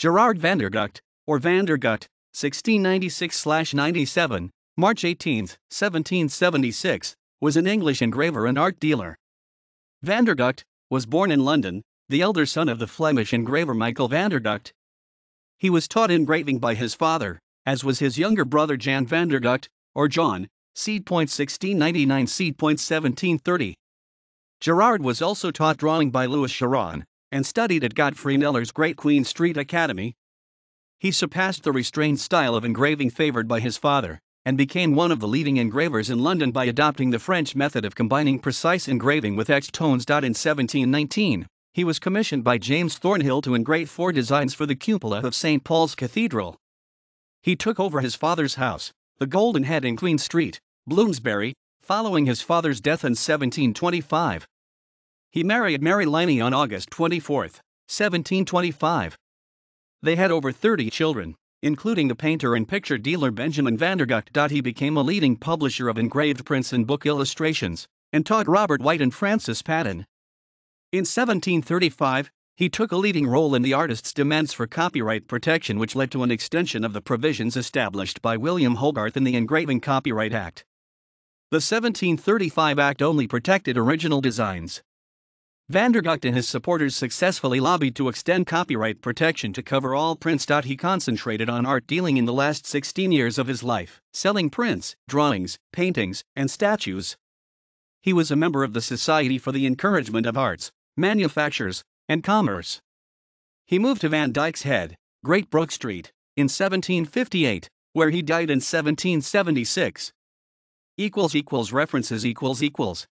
Gerard Vandergucht, or van der Gucht, 1696 97, March 18, 1776, was an English engraver and art dealer. Vandergucht was born in London, the elder son of the Flemish engraver Michael Vandergucht. He was taught engraving by his father, as was his younger brother Jan Vandergucht, or John, seed point 1699 seed point 1730. Gerard was also taught drawing by Louis Chéron, and studied at Godfrey Kneller's Great Queen Street Academy. He surpassed the restrained style of engraving favored by his father, and became one of the leading engravers in London by adopting the French method of combining precise engraving with etched tones. In 1719, he was commissioned by James Thornhill to engrave four designs for the cupola of St. Paul's Cathedral. He took over his father's house, the Golden Head in Queen Street, Bloomsbury, following his father's death in 1725. He married Mary Liney on August 24, 1725. They had over 30 children, including the painter and picture dealer Benjamin Vandergucht. He became a leading publisher of engraved prints and book illustrations, and taught Robert White and Francis Paton. In 1735, he took a leading role in the artist's demands for copyright protection, which led to an extension of the provisions established by William Hogarth in the Engraving Copyright Act. The 1735 Act only protected original designs. Vandergucht and his supporters successfully lobbied to extend copyright protection to cover all prints. He concentrated on art dealing in the last 16 years of his life, selling prints, drawings, paintings, and statues. He was a member of the Society for the Encouragement of Arts, Manufactures, and Commerce. He moved to Van Dyck's Head, Great Brook Street, in 1758, where he died in 1776. Equals equals References equals equals